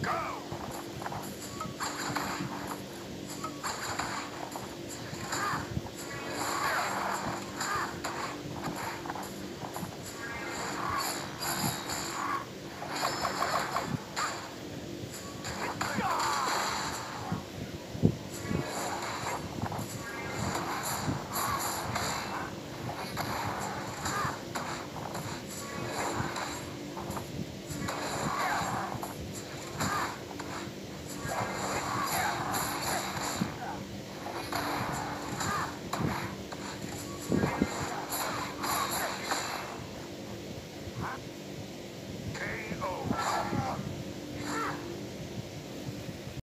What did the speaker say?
Go!